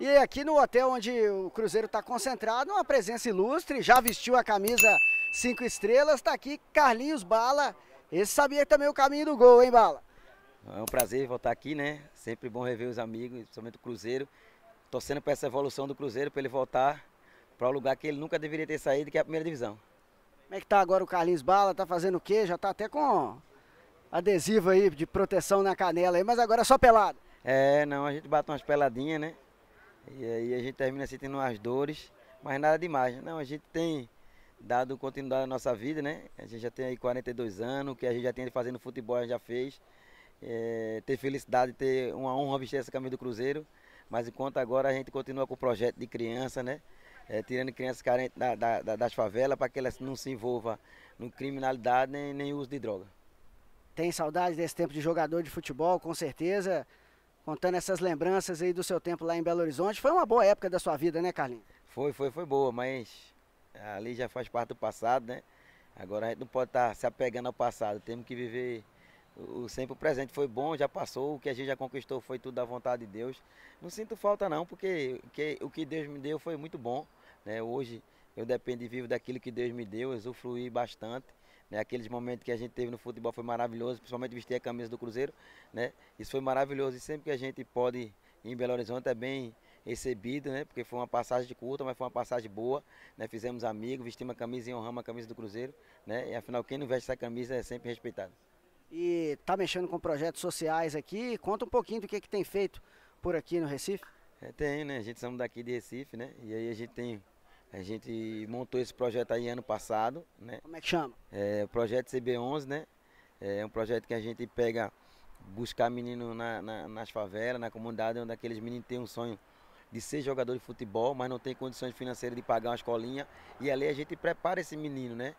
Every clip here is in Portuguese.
E aqui no hotel onde o Cruzeiro está concentrado, uma presença ilustre, já vestiu a camisa cinco estrelas, está aqui Carlinhos Bala. Esse sabia também o caminho do gol, hein, Bala? É um prazer voltar aqui, né? Sempre bom rever os amigos, principalmente o Cruzeiro. Torcendo para essa evolução do Cruzeiro, para ele voltar para o lugar que ele nunca deveria ter saído, que é a primeira divisão. Como é que tá agora o Carlinhos Bala? Tá fazendo o quê? Já tá até com adesivo aí de proteção na canela aí, mas agora é só pelado. É, não, a gente bate umas peladinhas, né? E aí a gente termina sentindo umas dores, mas nada demais. Não, a gente tem dado continuidade à nossa vida, né? A gente já tem aí 42 anos, o que a gente já tem fazendo futebol, a gente já fez. É, ter felicidade, ter uma honra vestir essa camisa do Cruzeiro. Mas enquanto agora a gente continua com o projeto de criança, né? É, tirando crianças carentes da, da, da, das favelas para que elas não se envolvam no criminalidade nem, nem uso de droga. Tem saudade desse tempo de jogador de futebol, com certeza contando essas lembranças aí do seu tempo lá em Belo Horizonte. Foi uma boa época da sua vida, né, Carlinhos? Foi, foi, foi boa, mas ali já faz parte do passado, né? Agora a gente não pode estar tá se apegando ao passado, temos que viver o sempre o presente. Foi bom, já passou, o que a gente já conquistou foi tudo da vontade de Deus. Não sinto falta não, porque que, o que Deus me deu foi muito bom. Né? Hoje eu dependo e vivo daquilo que Deus me deu, usufruí bastante. Né? Aqueles momentos que a gente teve no futebol foi maravilhoso, principalmente vestir a camisa do Cruzeiro. Né? Isso foi maravilhoso e sempre que a gente pode ir em Belo Horizonte é bem recebido, né? Porque foi uma passagem curta, mas foi uma passagem boa. Né? Fizemos amigos, vestimos a camisa e honramos a camisa do Cruzeiro. Né? E afinal, quem não veste essa camisa é sempre respeitado. E está mexendo com projetos sociais aqui. Conta um pouquinho do que, que tem feito por aqui no Recife. É, tem, né? A gente somos daqui de Recife, né? E aí a gente tem a gente montou esse projeto aí ano passado, né? Como é que chama? É o projeto CB11, né? É um projeto que a gente pega, buscar menino na, na, nas favelas, na comunidade, onde aqueles meninos têm um sonho de ser jogador de futebol, mas não tem condições financeiras de pagar uma escolinha. E ali a gente prepara esse menino, né?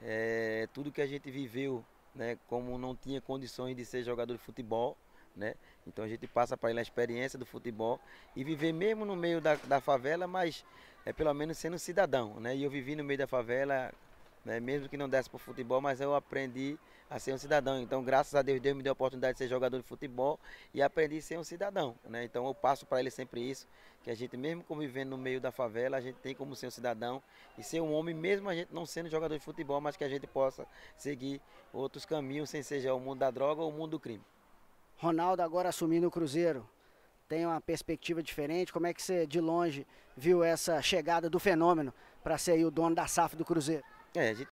É, tudo que a gente viveu, né? Como não tinha condições de ser jogador de futebol, né? Então a gente passa para ele a experiência do futebol e viver mesmo no meio da, da favela, mas é pelo menos sendo cidadão, né? E eu vivi no meio da favela, né? mesmo que não desse para o futebol, mas eu aprendi a ser um cidadão. Então, graças a Deus, Deus me deu a oportunidade de ser jogador de futebol e aprendi a ser um cidadão, né? Então, eu passo para ele sempre isso, que a gente mesmo convivendo no meio da favela, a gente tem como ser um cidadão e ser um homem, mesmo a gente não sendo jogador de futebol, mas que a gente possa seguir outros caminhos, sem seja o mundo da droga ou o mundo do crime. Ronaldo agora assumindo o Cruzeiro, tem uma perspectiva diferente? Como é que você, de longe, viu essa chegada do fenômeno para ser o dono da SAF do Cruzeiro? É, a gente